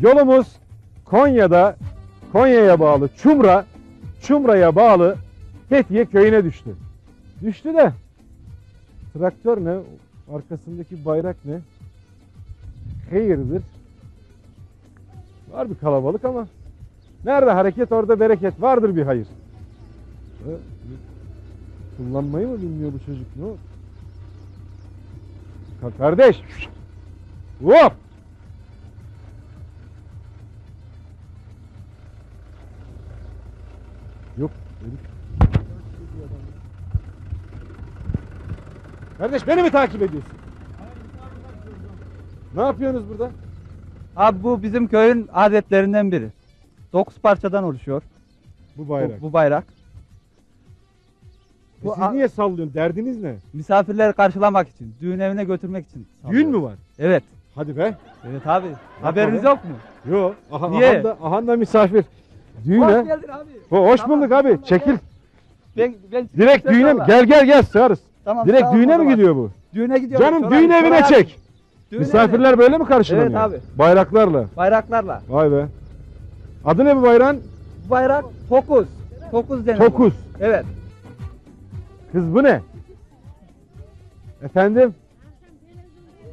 Yolumuz Konya'da Konya'ya bağlı Çumra, Çumra'ya bağlı Fethiye köyüne düştü. Düştü de traktör ne? Arkasındaki bayrak ne? Hayırdır? Var bir kalabalık ama nerede hareket orada bereket vardır bir hayır. Ha, Kullanmayı mı bilmiyor bu çocuk? Ne? Kardeş. Hop. Yok. herif. Kardeş beni mi takip ediyorsun? Ne yapıyorsunuz burada? Abi bu bizim köyün adetlerinden biri. 9 parçadan oluşuyor Bu bu, bayrak. bu bayrak. E bu Siz a- niye sallıyorsun? Derdiniz ne? Misafirleri karşılamak için, düğün evine götürmek için. Düğün mü var? Evet. Hadi be. Evet abi. Haberiniz be. yok mu? Yo. Aha, Niye? Ahan da, ahan da misafir. Düğüne. Hoş geldin abi. Ho- Hoş Tamam, bulduk abi. tamam, Çekil. Ben, ben Direkt düğüne mi? Gel gel gel sığarız. Tamam, Direkt sağ ol o düğüne mi zaman. gidiyor bu? Düğüne gidiyoruz. Canım Şoray- düğün evine Şoray abi. çek. Düğün Misafirler evine. böyle mi karşılanıyor? Evet abi. Bayraklarla. Bayraklarla. Vay be. Adı ne bu bayrağın? Bu bayrak Tokuz. Tokuz deniyor. bu. Tokuz. Evet. Kız bu ne? Efendim?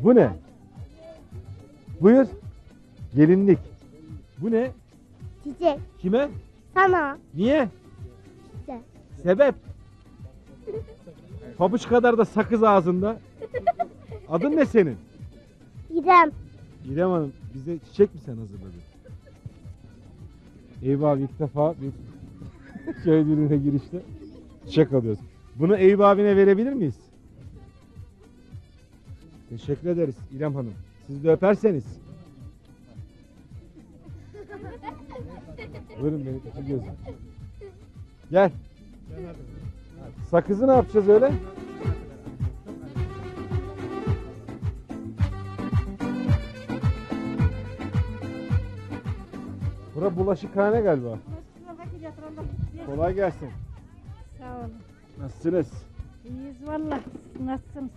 Bu ne? Buyur. Gelinlik. Bu ne? Çiçek. Kime? Sana. Niye? Size. Sebep? Pabuç kadar da sakız ağzında. Adın ne senin? İrem. İrem Hanım bize çiçek mi sen hazırladın? Eyvah abi ilk defa bir köy düğününe girişte çiçek alıyoruz. Bunu Eyüp abine verebilir miyiz? Teşekkür ederiz İrem Hanım. Siz de öperseniz. Buyurun beni iki gözüm. Gel. Sakızı ne yapacağız öyle? Bura bulaşıkhane galiba. Kolay gelsin. Sağ olun. Nasılsınız? İyiyiz valla. Nasılsınız?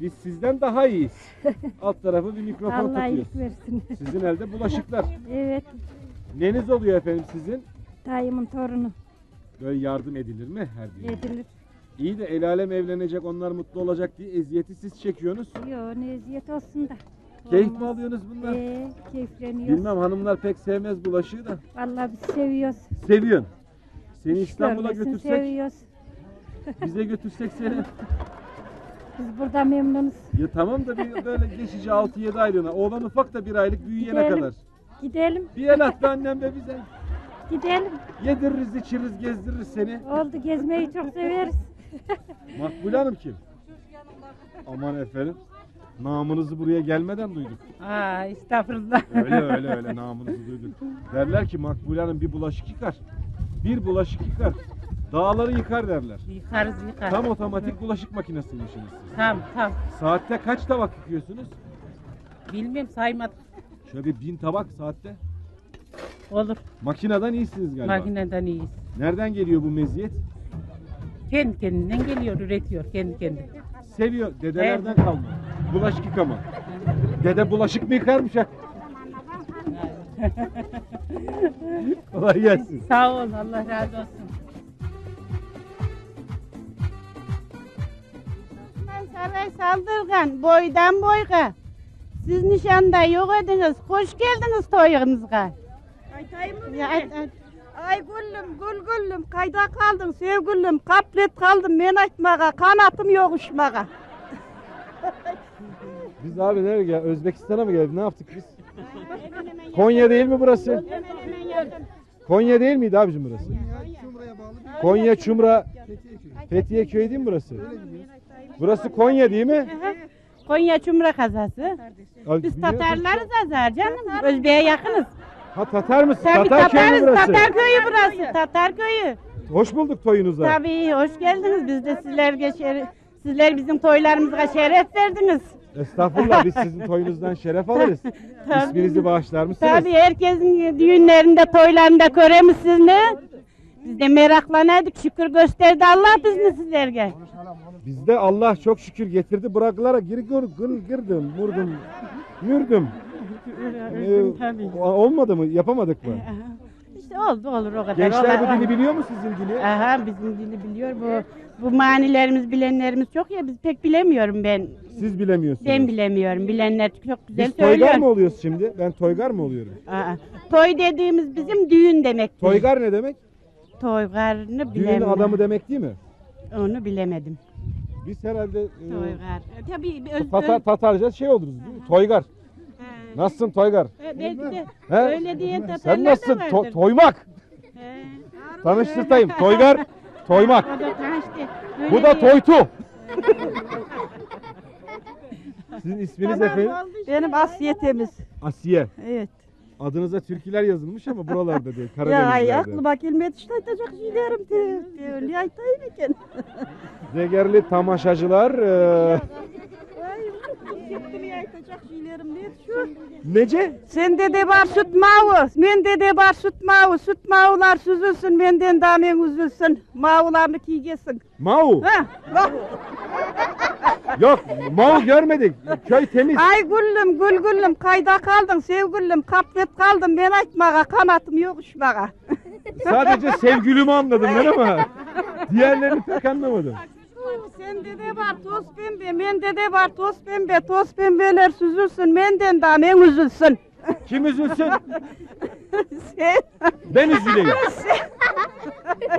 Biz sizden daha iyiyiz. Alt tarafı bir mikrofon Allah tutuyoruz. iyilik versin. Sizin elde bulaşıklar. evet. Neniz oluyor efendim sizin? Dayımın torunu. Böyle yardım edilir mi her düğün? Edilir. İyi de el alem evlenecek onlar mutlu olacak diye eziyeti siz çekiyorsunuz. Yo ne eziyet olsun da. Keyif mi Olmaz. alıyorsunuz bunlar? Ee, keyifleniyoruz. Bilmem hanımlar pek sevmez bulaşığı da. Valla biz seviyoruz. Seviyorsun. Seni İş İstanbul'a götürsek, Seviyoruz. bize götürsek seni. Biz burada memnunuz. Ya tamam da bir böyle geçici 6-7 aylığına. Oğlan ufak da bir aylık büyüyene Gidelim. kadar. Gidelim. Bir el at be annem be bize. Gidelim. Yediririz, içiririz, gezdiririz seni. Oldu gezmeyi çok severiz. Makbule Hanım kim? Aman efendim. Namınızı buraya gelmeden duyduk. Aa estağfurullah. Öyle öyle öyle namınızı duyduk. Derler ki Makbule Hanım bir bulaşık yıkar. Bir bulaşık yıkar. Dağları yıkar derler. Yıkarız yıkar. Tam otomatik bulaşık makinesiymişsiniz siz. Tam tam. Saatte kaç tabak yıkıyorsunuz? Bilmiyorum saymadım. Şöyle bir bin tabak saatte. Olur. Makineden iyisiniz galiba. Makineden iyiyiz. Nereden geliyor bu meziyet? Kendi kendinden geliyor, üretiyor kendi kendine. Seviyor. Dedelerden kalma. Bulaşık yıkama. Dede bulaşık mı yıkarmış ha? Kolay gelsin. Sağ ol, Allah razı olsun. Saray Saldırgan, boydan boyga. Siz nişanda yok ediniz, hoş geldiniz toyununuza. Ya, ay, ay, ay güllüm, gül güllüm, kayda kaldın sevgülüm, kaplet kaldım men açmağa, kanatım yok uçmağa. Biz abi nereye gel? Özbekistan'a mı geldik? Ne yaptık biz? Konya değil mi burası? Konya değil miydi abicim burası? Konya Çumra Fethiye köyü değil mi burası? Burası Konya değil mi? Konya Çumra kazası. Biz biliyor? Tatarlarız azar canım, Özbek'e yakınız. Ha Tatar mısın? Tabii Tatar köyü mü Tatarız, burası? Tatar köyü burası, Tatar köyü. Hoş bulduk toyunuza. Tabii hoş geldiniz. Biz de sizler geçer, sizler bizim toylarımıza şeref verdiniz. Estağfurullah biz sizin toyunuzdan şeref alırız. Tabii. İsminizi bağışlar mısınız? Tabii herkesin düğünlerinde, toylarında göremiz siz ne? Biz de meraklanaydık. Şükür gösterdi Allah bizni sizlerge. Bizde Allah çok şükür getirdi bırakılara gir gir gir girdim vurdum mürdüm. Üzgün tabii. olmadı mı? Yapamadık mı? İşte oldu olur o kadar. Gençler bu dili biliyor mu sizin dili? Aha bizim dili biliyor bu. Bu manilerimiz bilenlerimiz çok ya biz pek bilemiyorum ben. Siz bilemiyorsunuz. Ben bilemiyorum. Bilenler çok güzel Biz toygar söylüyor. mı oluyoruz şimdi? Ben toygar mı oluyorum? Aa, toy dediğimiz bizim düğün demek. Toygar ne demek? Toygarını Düğün bilemem. adamı demek değil mi? Onu bilemedim. Biz herhalde e, Toygar. E, Tabii bir öz, Tatar, Tatarca şey oluruz değil mi? Toygar. He. Nasılsın Toygar? E, belki de He? öyle diye Tatarlar Sen nasılsın? da To- vardır. toymak. He. Tanıştırtayım. Toygar, toymak. O da tanıştı. Öyle Bu da diye- toytu. Sizin isminiz efendim? Benim Asiye Temiz. Asiye. Evet. Adınıza türküler yazılmış ama buralarda değil. Ya ay, Karadenizlerde. aklıma gelmedi işte aytacak şeylerim de. Öyle aytayım iken. Zegerli tamaşacılar. e, Ay ne şu. nece? Sende de var süt mağı, mende de var süt mağı. Süt mağular süzülsün, menden damen üzülsün. Mağularını giygesin. Mau. Ha, bak. Yok, Mau görmedik. Köy temiz. Ay güllüm, gül güllüm, kayda kaldın sevgülüm, kaplet kaldım ben aytmağa, kanatım yok uçmağa. Sadece sevgilimi anladım ben ama diğerlerini pek anlamadım. Sende de var toz pembe, mende de var toz pembe, toz pembeler süzülsün, menden damen üzülsün. Kim üzülsün? Sen, Ben üzüleyim.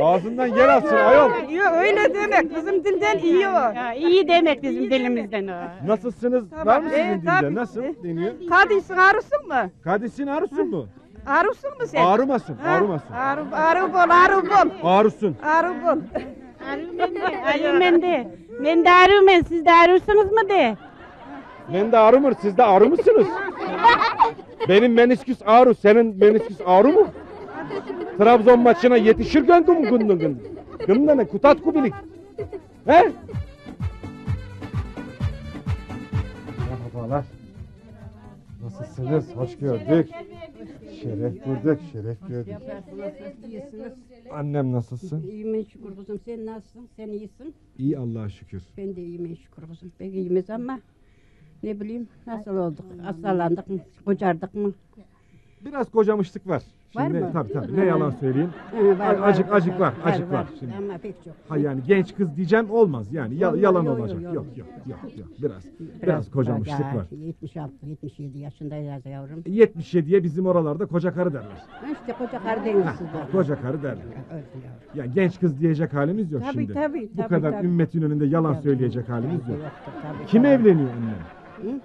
Ağzından yer alsın ayol. Yok öyle demek, bizim dilden iyi o. Ya, iyi demek bizim dilimizden o. Nasılsınız? Tamam, Var mı sizin dilde? Nasıl deniyor? Kadıysın, arısın mı? Kadisin arısun mu? Arısın mı sen? Ağrımasın, ağrımasın. Arı, arı bol, arı bol. Ağrısun. Arı bol. Arıyorum ben de. Ben de arıyorum ben. Siz de arıyorsunuz mu de? Ben de ağrı mı? Siz de ağrı mısınız? Benim menisküs ağrı, senin menisküs ağrı mı? Trabzon maçına yetişir gön güm güm güm güm. Güm ne? Kutat kubilik. He? Merhabalar. Nasılsınız? Hoş gördük. Şeref gördük, şeref gördük. Annem nasılsın? İyiyim şükür kuzum. Sen nasılsın? Sen iyisin. İyi Allah'a şükür. Ben de iyiyim şükür kuzum. Pek iyimiz ama ne bileyim nasıl olduk? Hastalandık mı? Kocardık mı? Biraz kocamışlık var. Var Şimdi, mı? Tabii tabii. Ne yalan söyleyeyim. Hı, var, var, acık acık var, acık var. Şimdi. Ama pek çok. Ha yani genç kız diyeceğim olmaz yani ya- Yok, yalan yok, olacak. yok, Yok yok. yok yok yok. Biraz biraz kocamışlık var. 76 77 yaşındayız yavrum. 77'ye bizim oralarda koca karı derler. İşte koca Karadeniz Ha, sizde. koca karı derler. Öyle yavrum. Ya genç kız diyecek halimiz yok Tabii, şimdi. tabii, Bu tabii, kadar tabii. ümmetin önünde yalan söyleyecek halimiz yok. Yoktur, tabii, Kim evleniyor annem? Hı?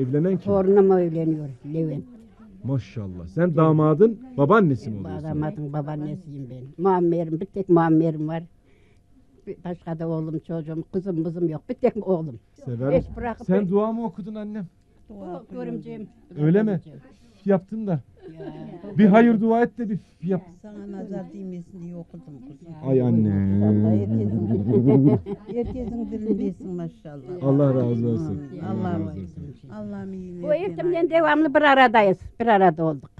Evlenen kim? Torunum evleniyor Levent. Maşallah. Sen damadın babaannesi mi oluyorsun? Damadın babaannesiyim ben. Muammer'im bir tek Muammer'im var. Bir Başka da oğlum çocuğum kızım kızım yok. Bir tek oğlum. Sever Hiç misin? bırakıp Sen dua mı okudun annem? Görümcem. Öyle mi? Yaptın da. Bir hayır dua et de bir yap. Sana nazar değmesin diye okudum kuzum. Ay anne. Herkesin, herkesin dilindesin maşallah. Allah razı olsun. Allah razı olsun. Allah'ım iyi Bu eğitimden devamlı bir aradayız. Bir arada olduk.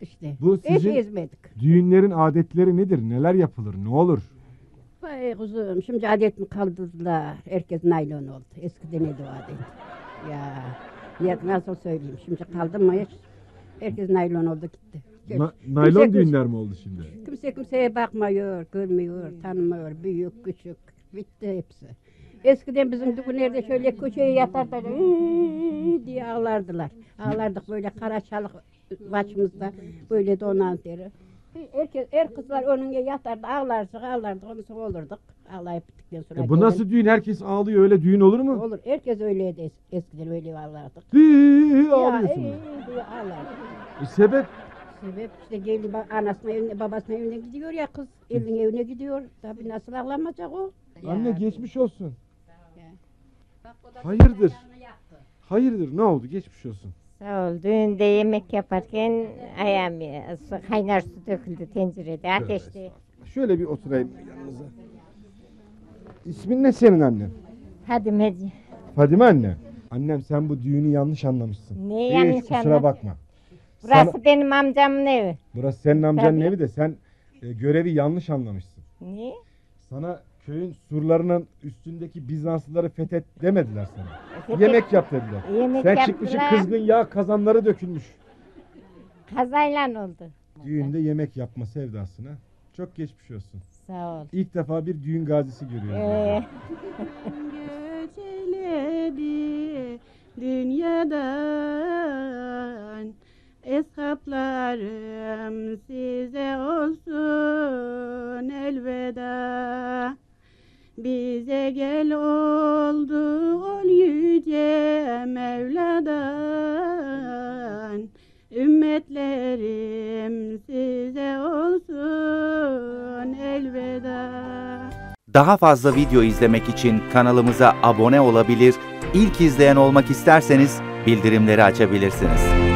İşte. Bu Hiç sizin ezmedik. düğünlerin adetleri nedir? Neler yapılır? Ne olur? Vay kuzum şimdi adet mi kaldırdılar. Herkes naylon oldu. Eskiden neydi o adet? Ya. Ya nasıl söyleyeyim? Şimdi kaldı mı hiç? Herkes naylon oldu gitti. Na- naylon Kimse- düğünler mi oldu şimdi? Kimse kimseye bakmıyor, görmüyor, tanımıyor. Büyük, küçük. Bitti hepsi. Eskiden bizim düğünlerde şöyle köşeye yatarlar "Iıı" diye ağlardılar. Ağlardık böyle kara çalık başımızda böyle donan deri. Herkes, her kızlar onun yatardı ağlardık ağlardık ondan sonra olurduk. Ağlayıp bittikten sonra. E bu nasıl düğün? Herkes ağlıyor öyle düğün olur mu? Olur. Herkes öyleydi es- eskiden öyle ağlardık. Hıı, Ya, ağlıyorsunuz. ey, diye ağlardık. E, sebep? Sebep işte gelin ba- anasının evine babasının evine gidiyor ya kız. Elin evine gidiyor. Tabii nasıl ağlamayacak o? Anne geçmiş olsun. Hayırdır? Hayırdır? Ne oldu? Geçmiş olsun. Sağ ol. Düğünde yemek yaparken ayağım ya- su- kaynar su döküldü tencerede, ateşte. Şöyle bir oturayım yanınıza. İsmin ne senin annen? Hadi Meci. Fadime anne. Annem sen bu düğünü yanlış anlamışsın. Ne Hiç yanlış kusura bakma. Burası Sana- benim amcamın evi. burası senin amcanın Tabii. evi de sen e, görevi yanlış anlamışsın. Ne? Sana köyün surlarının üstündeki Bizanslıları fethet demediler sana. Fethet- Yemek yap dediler. Yemek Sen çıkmışsın yaptılar. kızgın yağ kazanları dökülmüş. Kazayla oldu. Düğünde yemek yapma sevdasına. Çok geçmiş olsun. Sağ ol. İlk defa bir düğün gazisi görüyoruz. Ee, Göç eyledi dünyadan Eshaplarım size olsun elveda. Bize gel oldu ol yüce Mevla'dan. Ümmetlerim size olsun elveda. Daha fazla video izlemek için kanalımıza abone olabilir, ilk izleyen olmak isterseniz bildirimleri açabilirsiniz.